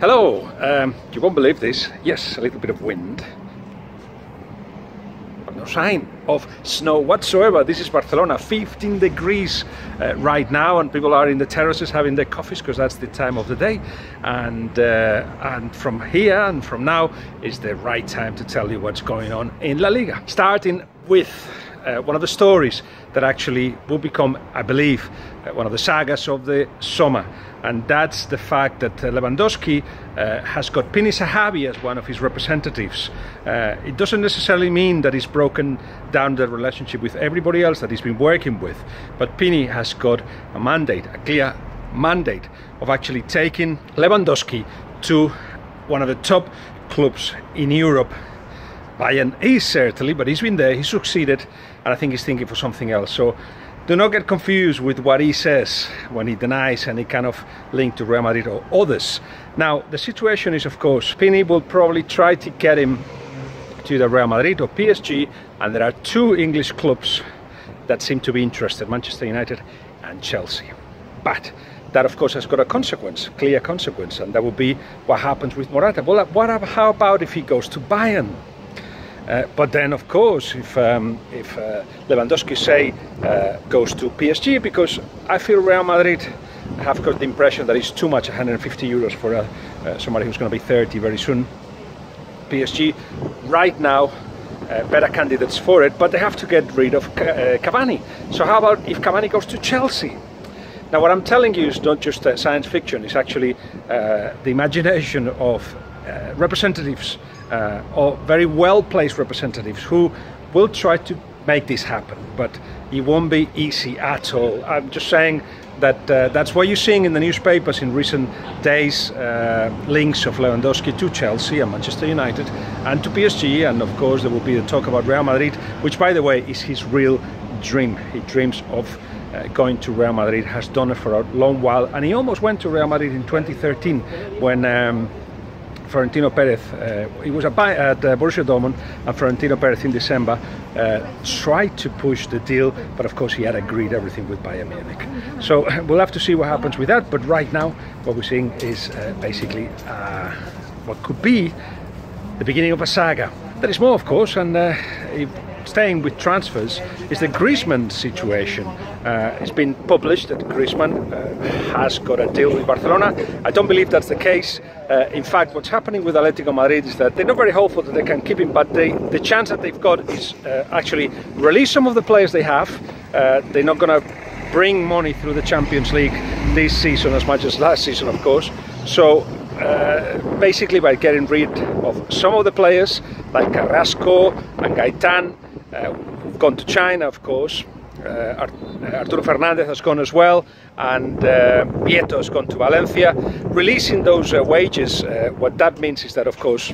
Hello, um, you won't believe this. Yes, a little bit of wind. But no sign of snow whatsoever. This is Barcelona, 15 degrees uh, right now, and people are in the terraces having their coffees because that's the time of the day. And uh, and from here and from now is the right time to tell you what's going on in La Liga. Starting with uh, one of the stories that actually will become, I believe, uh, one of the sagas of the summer. And that's the fact that uh, Lewandowski uh, has got Pini Zahavi as one of his representatives. Uh, it doesn't necessarily mean that he's broken down the relationship with everybody else that he's been working with, but Pini has got a mandate, a clear mandate of actually taking Lewandowski to one of the top clubs in Europe Bayern is certainly, but he's been there, he succeeded, and I think he's thinking for something else. So do not get confused with what he says when he denies any kind of link to Real Madrid or others. Now, the situation is, of course, Pini will probably try to get him to the Real Madrid or PSG, and there are two English clubs that seem to be interested, Manchester United and Chelsea. But that of course has got a consequence, clear consequence, and that will be what happens with Morata. Well, what, how about if he goes to Bayern? Uh, but then, of course, if um, if uh, Lewandowski say uh, goes to PSG, because I feel Real Madrid have got the impression that it's too much, 150 euros for uh, uh, somebody who's going to be 30 very soon. PSG, right now, better candidates for it, but they have to get rid of Cavani. So how about if Cavani goes to Chelsea? Now, what I'm telling you is not just science fiction; it's actually the imagination of representatives uh, or very well placed representatives who will try to make this happen, but it won't be easy at all. I'm just saying that uh, that's what you're seeing in the newspapers in recent days uh, links of Lewandowski to Chelsea and Manchester United and to PSG, and of course, there will be the talk about Real Madrid, which, by the way, is his real dream. He dreams of uh, going to Real Madrid, has done it for a long while, and he almost went to Real Madrid in 2013 when. Um, Florentino Perez, uh, he was at, at uh, Borussia Dortmund, and Florentino Perez in December uh, tried to push the deal, but of course he had agreed everything with Bayern Munich. So we'll have to see what happens with that. But right now, what we're seeing is uh, basically uh, what could be the beginning of a saga. There is more, of course, and uh, staying with transfers is the Griezmann situation. Uh, it's been published that Griezmann uh, has got a deal with Barcelona. I don't believe that's the case. Uh, in fact, what's happening with Atletico Madrid is that they're not very hopeful that they can keep him, but they, the chance that they've got is uh, actually release some of the players they have. Uh, they're not going to bring money through the Champions League this season as much as last season, of course. So uh, basically by getting rid of some of the players like Carrasco and Gaitan uh, gone to China, of course. Uh, Augusto Fernandez has gone as well, and uh, has gone to Valencia. Releasing those uh, wages, uh, what that means is that, of course,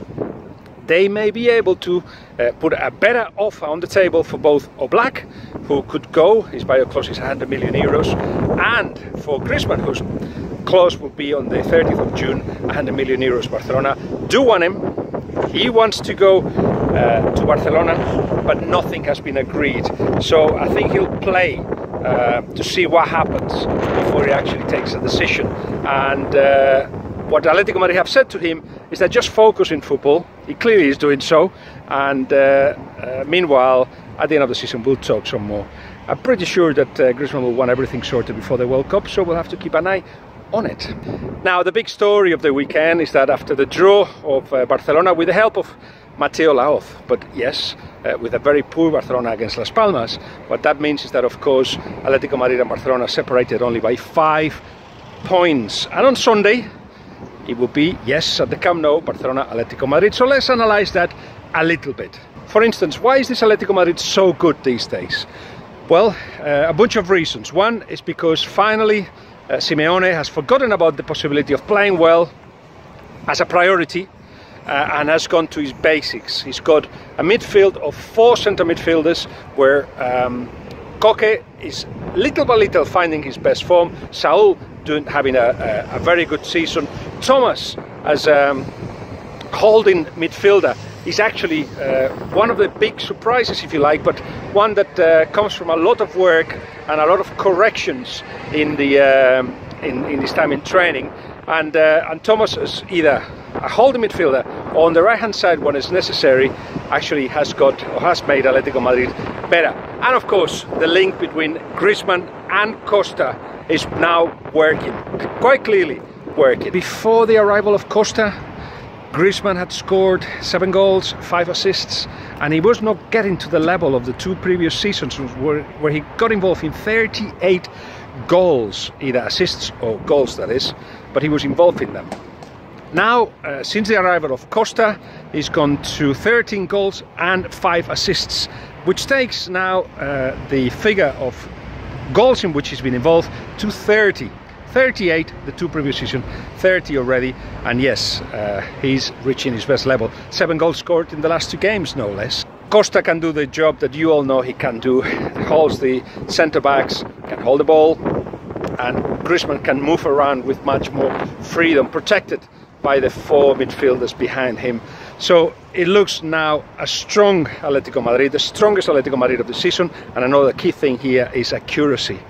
they may be able to uh, put a better offer on the table for both Oblak, who could go, his buyout clause is 100 million euros, and for Griezmann, whose clause will be on the 30th of June, 100 million euros. Barcelona do want him. He wants to go uh, to Barcelona, but nothing has been agreed. So I think he'll play uh, to see what happens before he actually takes a decision. And uh, what Atletico Madrid have said to him is that just focus in football. He clearly is doing so. And uh, uh, meanwhile, at the end of the season, we'll talk some more. I'm pretty sure that uh, Griezmann will want everything sorted before the World Cup, so we'll have to keep an eye on it. Now, the big story of the weekend is that after the draw of uh, Barcelona, with the help of Mateu Lahoz. But yes, uh, with a very poor Barcelona against Las Palmas, what that means is that, of course, Atletico Madrid and Barcelona separated only by five points. And on Sunday, it will be, yes, at the Camp Nou, Barcelona Atletico Madrid. So let's analyze that a little bit. For instance, why is this Atletico Madrid so good these days? Well, uh, a bunch of reasons. One is because finally uh, Simeone has forgotten about the possibility of playing well as a priority uh, and has gone to his basics. He's got a midfield of four centre midfielders where um, Koke is little by little finding his best form. Saul doing, having a, a, a very good season. Thomas as um, holding midfielder is actually uh, one of the big surprises, if you like, but one that uh, comes from a lot of work and a lot of corrections in the um, in, in this time in training And, uh, and Thomas is either a holding midfielder on the right hand side when it's necessary actually has got or has made Atletico Madrid better. And of course the link between Griezmann and Costa is now working, quite clearly working. Before the arrival of Costa, Griezmann had scored seven goals, five assists, and he was not getting to the level of the two previous seasons where, where he got involved in 38 goals, either assists or goals that is, but he was involved in them. Now, uh, since the arrival of Costa, he's gone to 13 goals and 5 assists, which takes now uh, the figure of goals in which he's been involved to 30. 38 the two previous season 30 already and yes uh, he's reaching his best level. Seven goals scored in the last two games no less. Costa can do the job that you all know he can do. Holds the center backs can hold the ball and Griezmann can move around with much more freedom protected by the four midfielders behind him so it looks now a strong Atletico Madrid the strongest Atletico Madrid of the season and another key thing here is accuracy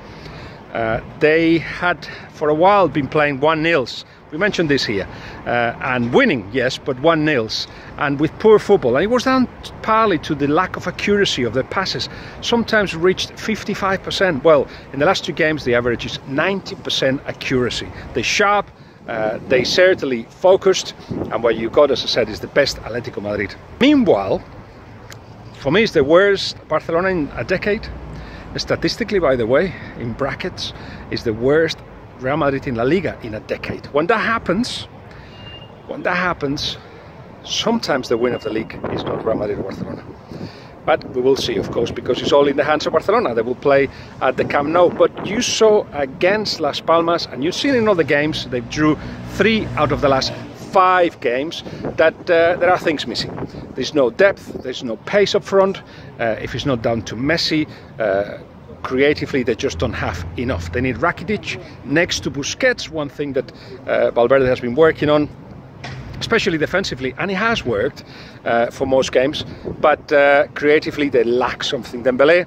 uh, they had for a while been playing one nils. We mentioned this here, uh, and winning, yes, but one nils, and with poor football. And it was down partly to the lack of accuracy of their passes. Sometimes reached 55%. Well, in the last two games, the average is 90% accuracy. They're sharp. Uh, they certainly focused, and what you got, as I said, is the best Atletico Madrid. Meanwhile, for me, it's the worst Barcelona in a decade statistically, by the way, in brackets, is the worst Real Madrid in La Liga in a decade. When that happens, when that happens, sometimes the win of the league is not Real Madrid or Barcelona. But we will see, of course, because it's all in the hands of Barcelona. They will play at the Camp Nou. But you saw against Las Palmas, and you've seen in other games, they drew three out of the last five games that uh, there are things missing. There's no depth, there's no pace up front. Uh, if it's not down to Messi, uh, creatively they just don't have enough. They need Rakitic next to Busquets, one thing that uh, Valverde has been working on especially defensively, and it has worked uh, for most games. But uh, creatively, they lack something. Dembele,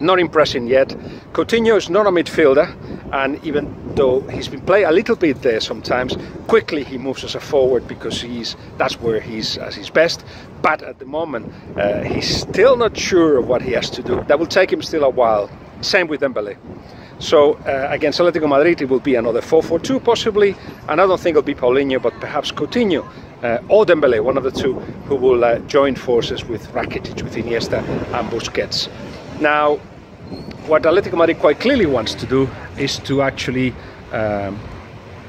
not impressing yet. Coutinho is not a midfielder, and even though he's been playing a little bit there sometimes, quickly he moves as a forward because he's that's where he's at his best. But at the moment, uh, he's still not sure of what he has to do. That will take him still a while. Same with Dembele. So uh, against Atletico Madrid, it will be another 4-4-2 possibly, and I don't think it'll be Paulinho, but perhaps Coutinho uh, or Dembele, one of the two, who will uh, join forces with Rakitic, with Iniesta and Busquets. Now, what Atletico Madrid quite clearly wants to do is to actually um,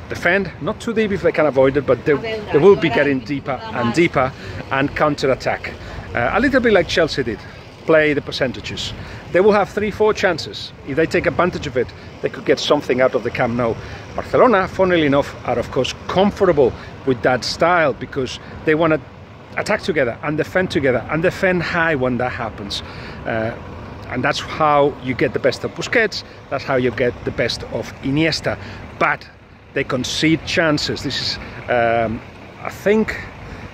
defend, not too deep if they can avoid it, but they, they will be getting deeper and deeper and counter-attack. Uh, a little bit like Chelsea did, play the percentages. They will have three, four chances. If they take advantage of it, they could get something out of the Camp Nou. Barcelona, funnily enough, are of course comfortable with that style because they want to attack together and defend together and defend high when that happens. Uh, and that's how you get the best of Busquets, that's how you get the best of Iniesta. But they concede chances. This is, um, I think,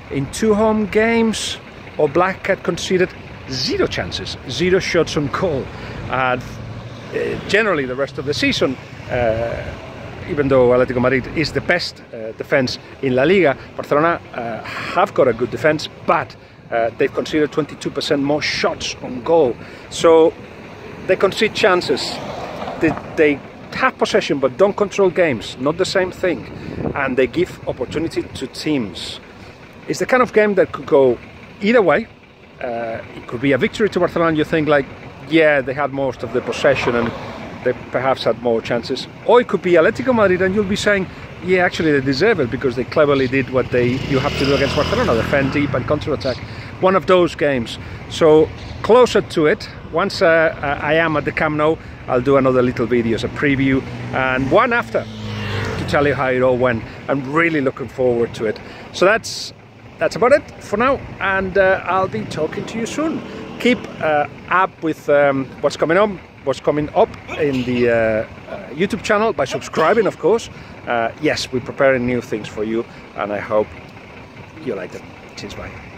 in two home games, Oblak had conceded zero chances, zero shots on goal. And uh, generally, the rest of the season, uh, even though Atletico Madrid is the best uh, defense in La Liga, Barcelona uh, have got a good defense, but uh, they've conceded 22% more shots on goal. So they concede chances. They, they have possession but don't control games. Not the same thing. And they give opportunity to teams. It's the kind of game that could go either way. Uh, it could be a victory to Barcelona. You think like, yeah, they had most of the possession and they perhaps had more chances. Or it could be Atletico Madrid and you'll be saying, yeah, actually they deserve it because they cleverly did what they you have to do against Barcelona, defend deep and counter-attack. One of those games. So closer to it, once uh, uh, I am at the Camp Nou, I'll do another little video as a preview and one after to tell you how it all went. I'm really looking forward to it. So that's that's about it for now and uh, I'll be talking to you soon. Keep uh, up with um, what's coming on what's coming up in the uh, uh, YouTube channel by subscribing, of course. Uh, yes, we're preparing new things for you, and I hope you like them. Cheers, bye.